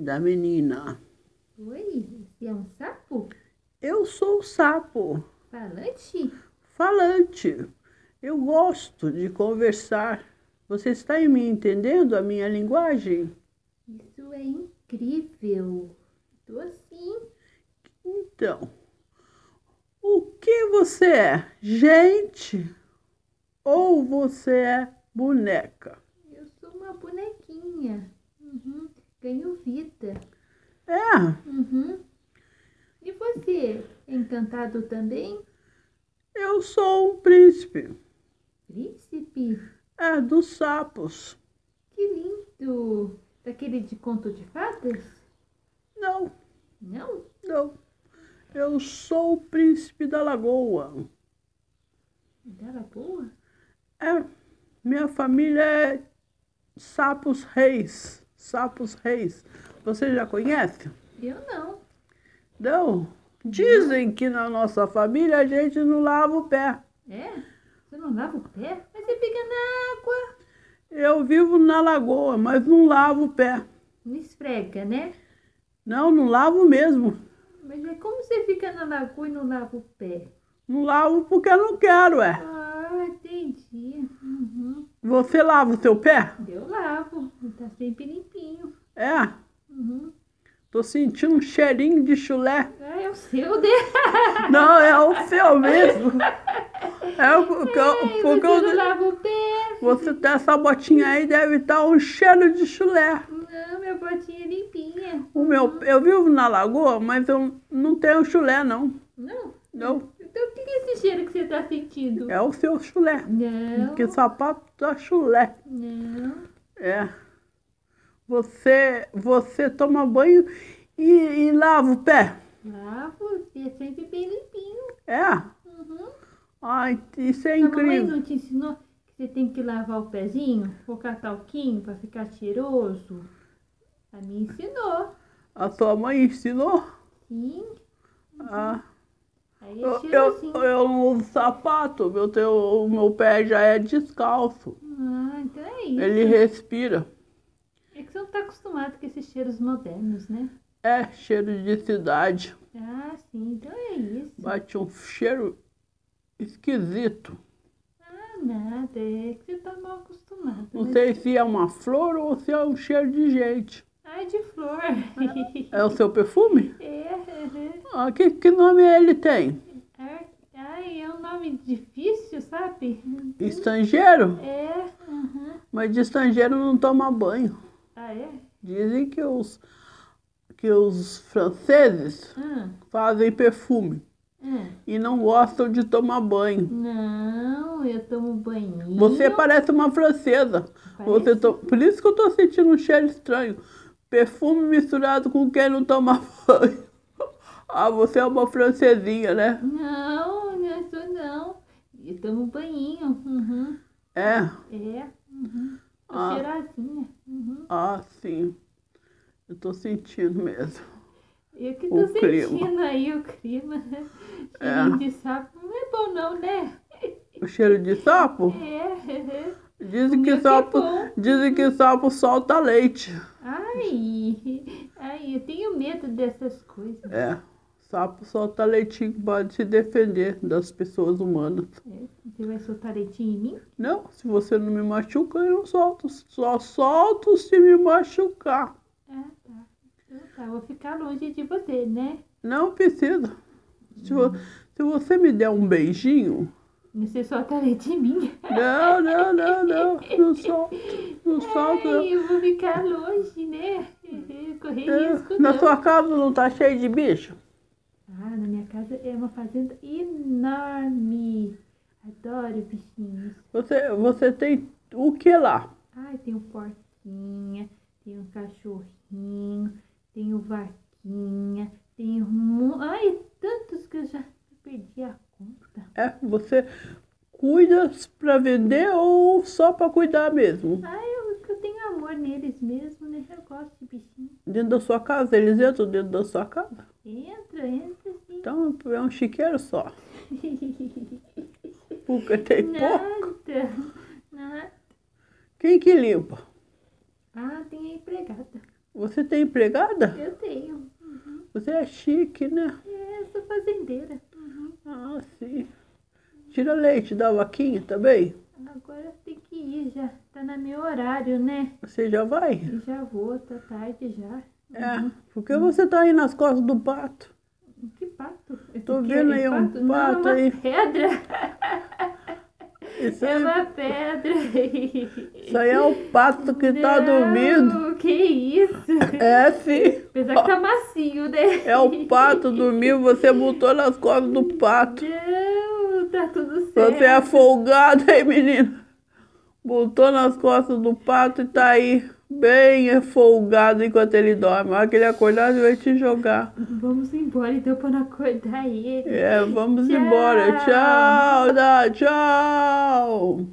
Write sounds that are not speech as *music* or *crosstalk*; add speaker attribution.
Speaker 1: da menina.
Speaker 2: Oi, você é um sapo?
Speaker 1: Eu sou o sapo,
Speaker 2: Falante?
Speaker 1: falante. Eu gosto de conversar. Você está me entendendo a minha linguagem?
Speaker 2: Isso é incrível. Tô sim.
Speaker 1: Então, o que você é? Gente? Ou você é boneca?
Speaker 2: Eu sou uma bonequinha. Uhum. Ganho vida.
Speaker 1: É,
Speaker 2: Uhum. E você? É encantado também?
Speaker 1: eu sou um príncipe.
Speaker 2: Príncipe?
Speaker 1: É dos sapos.
Speaker 2: Que lindo! Daquele de conto de fadas?
Speaker 1: Não,
Speaker 2: Não?
Speaker 1: não. Eu sou o príncipe da lagoa.
Speaker 2: Da lagoa?
Speaker 1: É, minha família é sapos reis. Sapos reis. Você já conhece?
Speaker 2: Eu não.
Speaker 1: Não. Dizem que na nossa família a gente não lava o pé.
Speaker 2: É? Você não lava o pé? Mas você fica na água.
Speaker 1: Eu vivo na lagoa, mas não lavo o pé.
Speaker 2: Não esfrega, né?
Speaker 1: Não, não lavo mesmo.
Speaker 2: Mas é como você fica na lagoa e não lava o pé?
Speaker 1: Não lavo porque eu não quero, é.
Speaker 2: Ah, entendi. Uhum.
Speaker 1: Você lava o seu pé?
Speaker 2: Eu lavo. Tá sempre limpinho.
Speaker 1: É.
Speaker 2: Uhum.
Speaker 1: Tô sentindo um cheirinho de chulé.
Speaker 2: Ah, é o seu, né? *laughs*
Speaker 1: Não, é o seu mesmo. É o porque, eu-
Speaker 2: Ai,
Speaker 1: porque
Speaker 2: você não o pé.
Speaker 1: você tem essa botinha aí, deve estar um cheiro de chulé.
Speaker 2: Não, minha botinha é limpinha.
Speaker 1: O meu, eu vivo na lagoa, mas eu não tenho chulé, não.
Speaker 2: Não?
Speaker 1: Não,
Speaker 2: Então o que é esse cheiro que você tá sentindo?
Speaker 1: é o seu chulé.
Speaker 2: Não.
Speaker 1: Que sapato da chulé.
Speaker 2: Não.
Speaker 1: É. Você, você toma banho e, e lava o pé.
Speaker 2: Lavo, é sempre bem limpinho.
Speaker 1: É.
Speaker 2: Uhum.
Speaker 1: Ai, isso é
Speaker 2: A mamãe
Speaker 1: incrível.
Speaker 2: não te ensinou que você tem que lavar o pezinho, colocar talquinho pra ficar cheiroso? A minha ensinou.
Speaker 1: A sua mãe ensinou?
Speaker 2: Sim.
Speaker 1: Ah,
Speaker 2: Aí é
Speaker 1: eu, eu,
Speaker 2: cheirosinho.
Speaker 1: eu não uso sapato, meu, teu, o meu pé já é descalço.
Speaker 2: Ah, então é isso.
Speaker 1: Ele respira.
Speaker 2: É que você não tá acostumado com esses cheiros modernos, né?
Speaker 1: É cheiro de cidade.
Speaker 2: Ah, sim, então é isso.
Speaker 1: Bate um cheiro esquisito.
Speaker 2: Ah, nada, é que você tá mal acostumado.
Speaker 1: Não
Speaker 2: né?
Speaker 1: sei se é uma flor ou se é um cheiro de gente.
Speaker 2: Ah, é de flor.
Speaker 1: É o seu perfume? *laughs*
Speaker 2: é, uhum.
Speaker 1: Ah, que, que nome ele tem?
Speaker 2: Ar- Ai, é um nome difícil, sabe?
Speaker 1: Estrangeiro?
Speaker 2: É, uhum.
Speaker 1: Mas de estrangeiro não toma banho.
Speaker 2: Ah, é?
Speaker 1: Dizem que os, que os franceses
Speaker 2: Ah,
Speaker 1: fazem perfume
Speaker 2: ah.
Speaker 1: e não gostam de tomar banho.
Speaker 2: Não, eu tomo banho.
Speaker 1: Você parece uma francesa. Você
Speaker 2: Parece?
Speaker 1: to- Por isso que eu tô sentindo um cheiro estranho. Perfume misturado com quem não toma *laughs* banho. Ah, você é uma francesinha, né?
Speaker 2: Não, não sou não. Eu tomo banho. Uhum.
Speaker 1: É.
Speaker 2: É. Uhum. Tô
Speaker 1: Ah. Ah, sim. Eu tô sentindo mesmo.
Speaker 2: Eu que
Speaker 1: O
Speaker 2: tô
Speaker 1: clima.
Speaker 2: sentindo aí o clima. *laughs*
Speaker 1: É.
Speaker 2: Cheirinho de sapo não é bom não, né?
Speaker 1: O cheiro de sapo? *laughs*
Speaker 2: É.
Speaker 1: Dizem
Speaker 2: O
Speaker 1: que
Speaker 2: é
Speaker 1: sapo,
Speaker 2: bom.
Speaker 1: dizem que sapo solta leite.
Speaker 2: Ai, ai, eu tenho medo dessas coisas.
Speaker 1: É. Sapo solta leitinho para se defender das pessoas humanas.
Speaker 2: É, Você vai soltar leitinho em mim?
Speaker 1: Não, se você não me machuca, eu não solto. Só solto se me machucar.
Speaker 2: Ah, tá. Então tá, vou ficar longe de você, né?
Speaker 1: Não precisa. Se, vo- se você me der um beijinho.
Speaker 2: Você solta leite em mim.
Speaker 1: Não, não, não, não. Não solto. Não *laughs* solto.
Speaker 2: Ai, eu vou ficar longe, né? *laughs* Correr
Speaker 1: É,
Speaker 2: risco
Speaker 1: Na
Speaker 2: não.
Speaker 1: sua casa não tá cheio de bicho?
Speaker 2: Ah, na minha casa é uma fazenda enorme. Adoro bichinhos.
Speaker 1: Você, você tem o que lá?
Speaker 2: Ai, tem um porquinha, tem um cachorrinho, tem um vaquinha, tem mo- Ai, tantos que eu já perdi a conta.
Speaker 1: É, você cuida para vender ou só para cuidar mesmo?
Speaker 2: Ai, eu, eu tenho amor neles mesmo, né? Eu gosto de bichinho.
Speaker 1: Dentro da sua casa? Eles entram dentro da sua casa?
Speaker 2: Entra, entra sim.
Speaker 1: Então é um chiqueiro só. *laughs* Porque tem pouco.
Speaker 2: Nada, nada.
Speaker 1: Quem que limpa?
Speaker 2: Ah, tem a empregada.
Speaker 1: Você tem empregada?
Speaker 2: Eu tenho. Uhum.
Speaker 1: Você é chique, né?
Speaker 2: É, eu sou fazendeira. Uhum.
Speaker 1: Ah, sim. Tira leite da vaquinha também?
Speaker 2: Agora tem que ir, já tá no meu horário, né?
Speaker 1: Você já vai?
Speaker 2: Já vou, tá tarde já.
Speaker 1: É. Por que você tá aí nas costas do pato?
Speaker 2: Que pato? Esse
Speaker 1: Tô vendo
Speaker 2: é
Speaker 1: aí um
Speaker 2: Não,
Speaker 1: pato
Speaker 2: é uma
Speaker 1: aí.
Speaker 2: pedra.
Speaker 1: Isso
Speaker 2: É uma pedra.
Speaker 1: isso aí é o pato que tá
Speaker 2: Não,
Speaker 1: dormindo.
Speaker 2: Que isso?
Speaker 1: É, sim.
Speaker 2: Apesar que tá macio, né?
Speaker 1: É o pato dormindo, você botou nas costas do pato.
Speaker 2: Não, tá tudo certo.
Speaker 1: Você é folgado, hein, menino? Botou nas costas do pato e tá aí, bem folgado enquanto ele dorme. A hora que ele acordar, ele vai te jogar.
Speaker 2: Vamos embora então pra não acordar ele.
Speaker 1: É, vamos
Speaker 2: Tchau.
Speaker 1: embora. Tchau, dá, tchau.